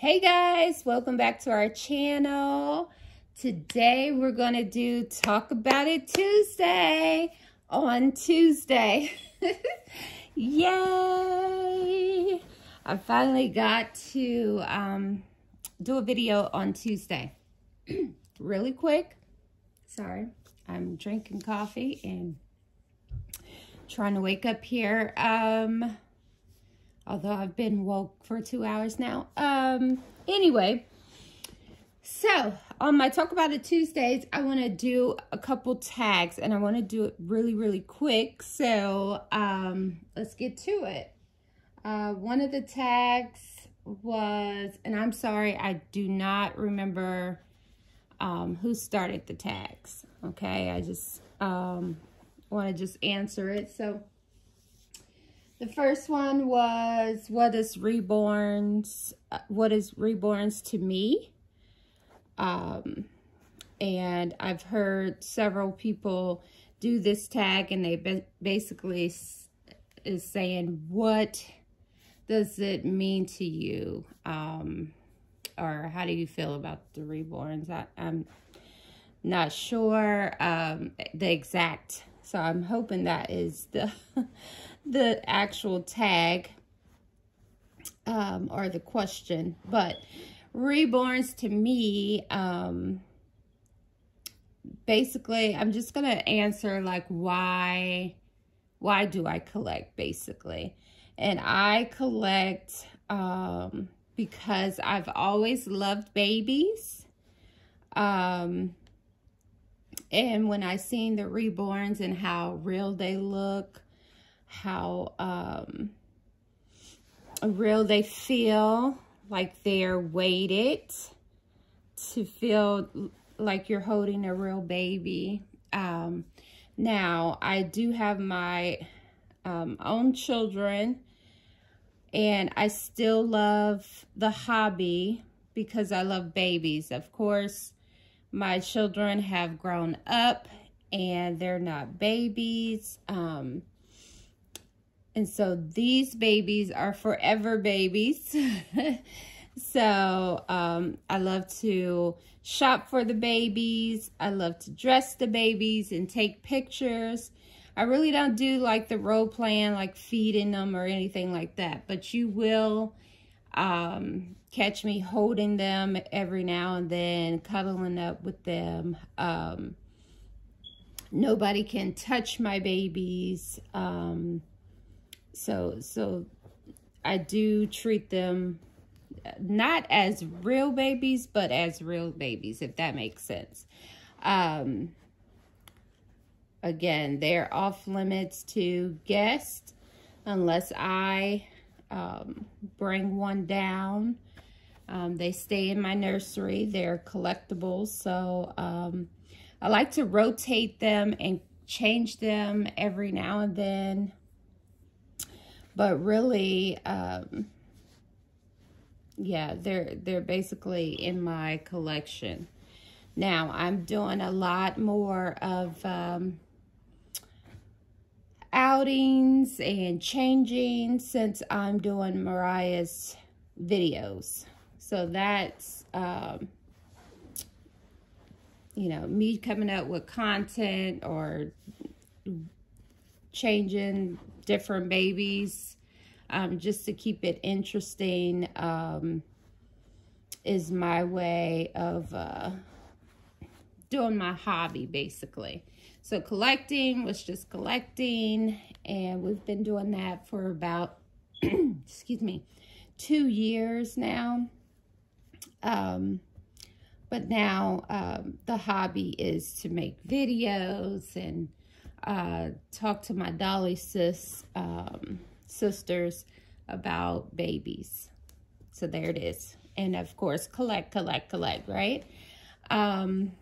Hey guys, welcome back to our channel. Today we're going to do Talk About It Tuesday on Tuesday. Yay! I finally got to um, do a video on Tuesday. really quick. Sorry, I'm drinking coffee and trying to wake up here. Um, although I've been woke for two hours now. Um, anyway, so on my Talk About It Tuesdays, I want to do a couple tags and I want to do it really, really quick. So um, let's get to it. Uh, one of the tags was, and I'm sorry, I do not remember um, who started the tags. Okay, I just um, want to just answer it. So the first one was what is reborns? Uh, what is reborns to me? Um, and I've heard several people do this tag, and they basically is saying what does it mean to you, um, or how do you feel about the reborns? I, am not sure um, the exact, so I'm hoping that is the the actual tag um, or the question. But reborns to me, um, basically, I'm just going to answer like why, why do I collect basically? And I collect um, because I've always loved babies. Um, and when I seen the reborns and how real they look, how um, real they feel, like they're weighted to feel like you're holding a real baby. Um, now, I do have my um, own children, and I still love the hobby because I love babies. Of course, my children have grown up and they're not babies. Um, and so these babies are forever babies. so um, I love to shop for the babies. I love to dress the babies and take pictures. I really don't do like the role playing, like feeding them or anything like that. But you will um, catch me holding them every now and then, cuddling up with them. Um, nobody can touch my babies. Um, so, so I do treat them not as real babies, but as real babies, if that makes sense. Um, again, they're off limits to guests unless I um, bring one down. Um, they stay in my nursery. They're collectibles. So um, I like to rotate them and change them every now and then. But really, um, yeah, they're, they're basically in my collection. Now, I'm doing a lot more of um, outings and changing since I'm doing Mariah's videos. So that's, um, you know, me coming up with content or changing different babies um, just to keep it interesting um, is my way of uh, doing my hobby basically. So collecting was just collecting and we've been doing that for about, excuse me, two years now. Um, but now um, the hobby is to make videos and uh, talk to my Dolly sis um, sisters about babies. So there it is. And of course, collect, collect, collect, right? Um,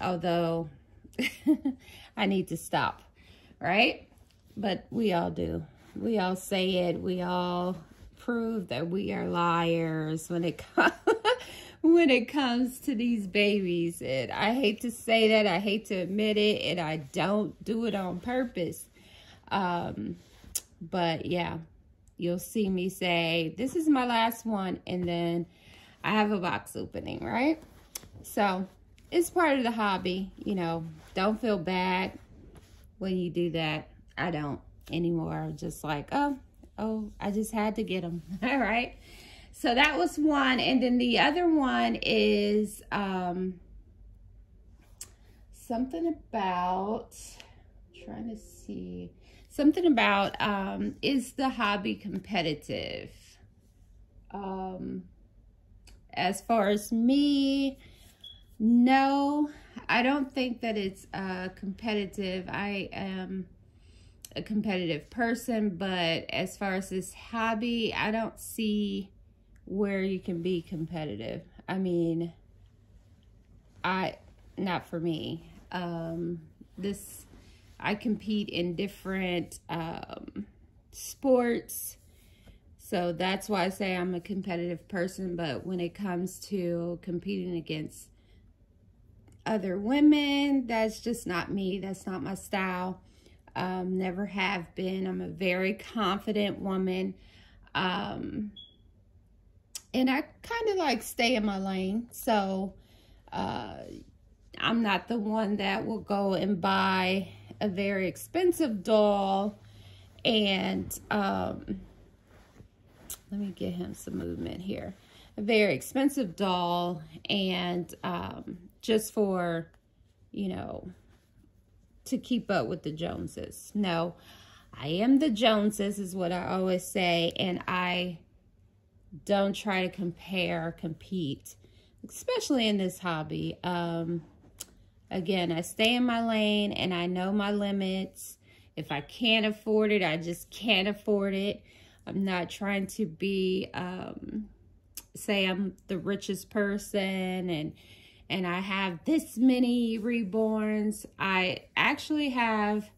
although I need to stop, right? But we all do. We all say it. We all prove that we are liars when it comes when it comes to these babies. And I hate to say that. I hate to admit it. And I don't do it on purpose. Um, but yeah, you'll see me say, this is my last one. And then I have a box opening, right? So it's part of the hobby, you know, don't feel bad when you do that. I don't anymore. Just like, oh, oh, I just had to get them. All right. So that was one. And then the other one is um, something about, trying to see, something about, um, is the hobby competitive? Um, as far as me, no, I don't think that it's uh, competitive. I am a competitive person, but as far as this hobby, I don't see where you can be competitive. I mean, I, not for me. Um, this, I compete in different um, sports. So that's why I say I'm a competitive person. But when it comes to competing against other women. That's just not me. That's not my style. Um, never have been. I'm a very confident woman. Um, and I kind of like stay in my lane. So uh, I'm not the one that will go and buy a very expensive doll and um, let me get him some movement here. A very expensive doll and um, just for, you know, to keep up with the Joneses. No, I am the Joneses is what I always say. And I don't try to compare, compete, especially in this hobby. Um, again, I stay in my lane and I know my limits. If I can't afford it, I just can't afford it. I'm not trying to be, um, say I'm the richest person and and I have this many reborns. I actually have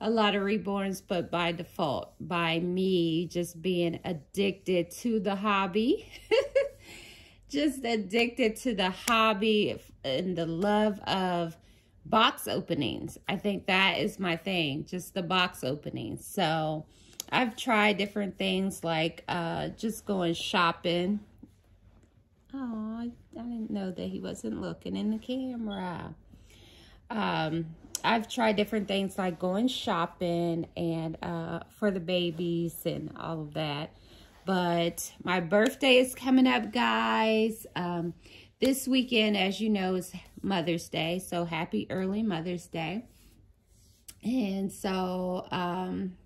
a lot of reborns, but by default, by me just being addicted to the hobby. just addicted to the hobby and the love of box openings. I think that is my thing, just the box openings. So I've tried different things like uh, just going shopping Oh, I, didn't know that he wasn't looking in the camera. Um, I've tried different things like going shopping and uh, for the babies and all of that. But my birthday is coming up, guys. Um, this weekend, as you know, is Mother's Day. So happy early Mother's Day. And so um,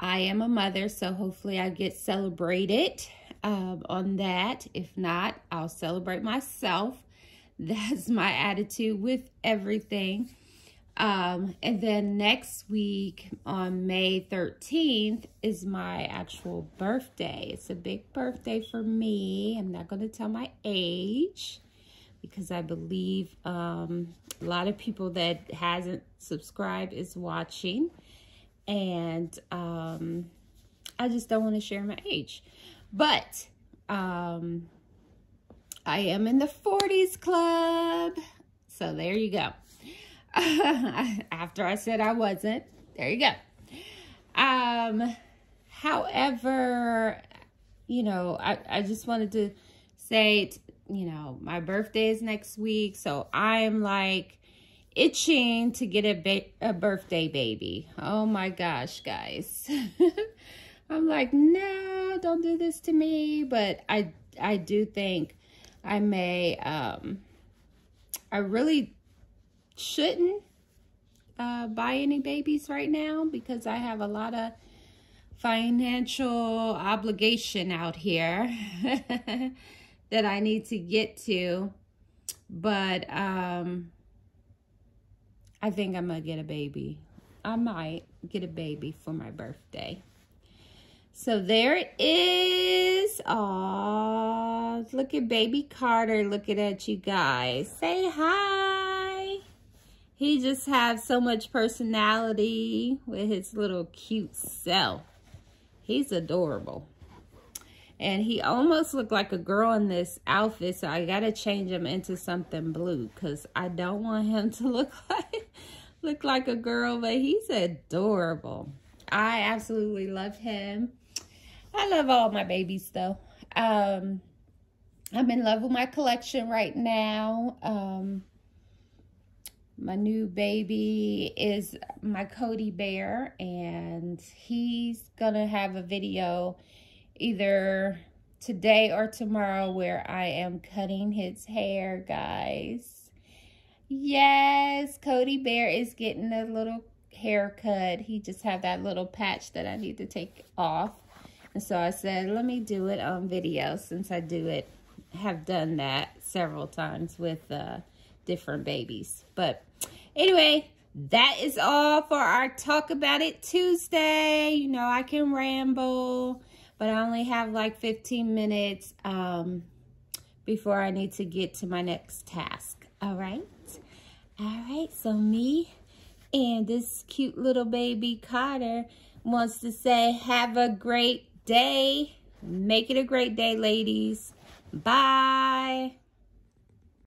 I am a mother, so hopefully I get celebrated um, on that. If not, I'll celebrate myself. That's my attitude with everything. Um, and then next week on May 13th is my actual birthday. It's a big birthday for me. I'm not going to tell my age because I believe um, a lot of people that hasn't subscribed is watching. And um, I just don't want to share my age. But um, I am in the 40s club. So there you go. After I said I wasn't, there you go. Um, however, you know, I, I just wanted to say, you know, my birthday is next week. So I'm like itching to get a, a birthday baby. Oh my gosh, guys. I'm like, no, don't do this to me. But I, I do think I may, um, I really shouldn't uh, buy any babies right now because I have a lot of financial obligation out here that I need to get to. But um, I think I'm going to get a baby. I might get a baby for my birthday. So there it is. Look at baby Carter looking at you guys. Say hi. He just has so much personality with his little cute self. He's adorable. And he almost looked like a girl in this outfit, so I got to change him into something blue because I don't want him to look like, look like a girl, but he's adorable. I absolutely love him. I love all my babies though. Um, I'm in love with my collection right now. Um, my new baby is my Cody Bear, and he's gonna have a video either today or tomorrow where I am cutting his hair, guys. Yes, Cody Bear is getting a little haircut. He just have that little patch that I need to take off. And so I said, let me do it on video since I do it, have done that several times with uh, different babies. But anyway, that is all for our Talk About It Tuesday. You know, I can ramble, but I only have like 15 minutes um, before I need to get to my next task. All right? All right, so me and this cute little baby Carter wants to say, have a great day. Make it a great day, ladies. Bye.